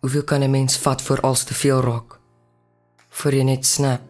Hoeveel kan 'n mens vat voor als te veel rok? Voor jy net snap.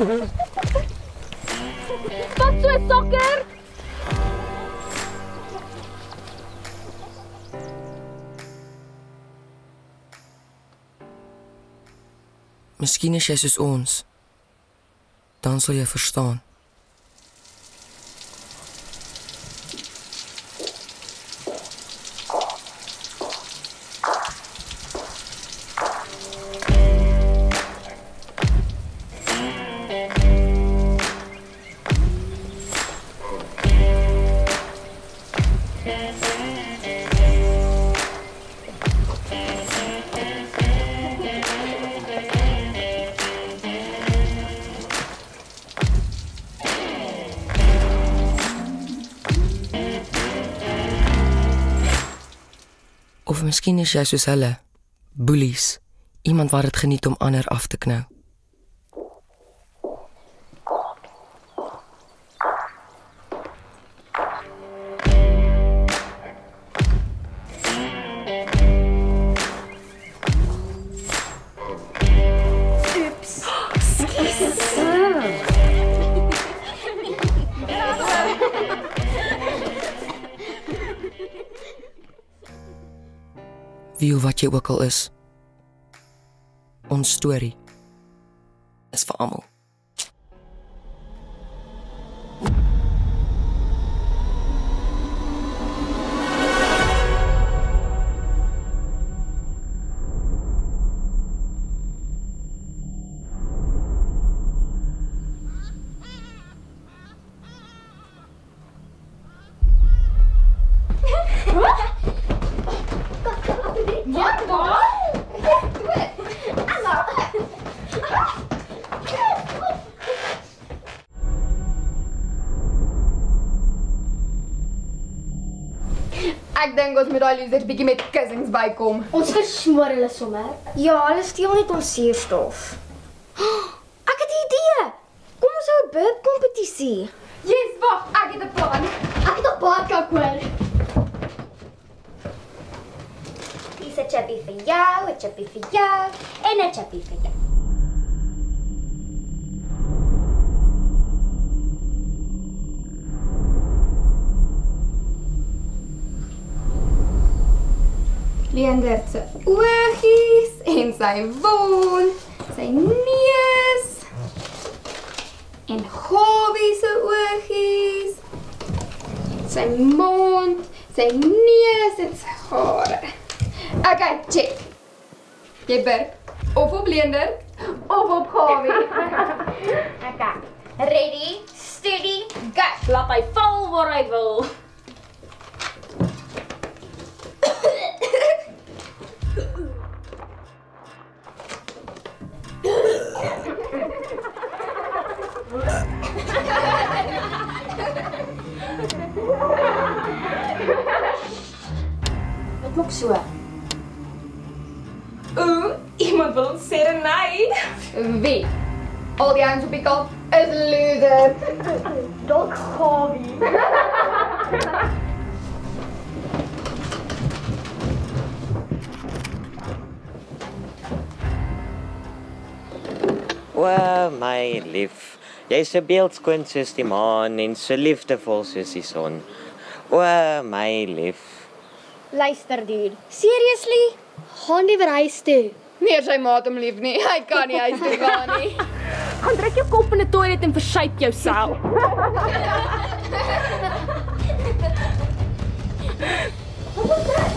Wat so sokker? Miskien is jy soos ons. Dan sal jy verstaan. Of miskien is jy soos hulle, bullies, iemand wat dit geniet om ander af te knou. Wie of wat jy ook al is. Ons storie is vir almal. Ek dink ons moet daai losers bietjie met kussings bykom. Ons versmoor hulle sommer. Ja, hulle steel net ons suurstof. Ek het 'n idee. Kom ons hou 'n burp kompetisie. Yes, wag, ek het 'n plan. Ek het 'n badkak hoor. Dis 'n chippy vir jou, 'n chippy vir jou en 'n chippy vir jou. Leander se oogies en sy wond, sy neus en Gawie se oogies. Sy mond, sy neus en sy hare. Okay, check. Jy burp of op Leander of op Gawie. Okay. Ready, steady, go. Laat hy val waar hy wil. Wat maak so? Ooh, iemand wil ons serenade. Wie? Al die ouens op die kant is losers. Dalk Gawie. O my lief, jy's so beeldskoon soos die maan en so liefdevol soos die son. O my lief. Luister dude. Seriously? Gaan liewer huis toe. Nee, sy maat hom lief nie. Hy kan nie huis toe gaan nie. Gaan druk jou kop in die toilet en versuip jouself. Wat is dit?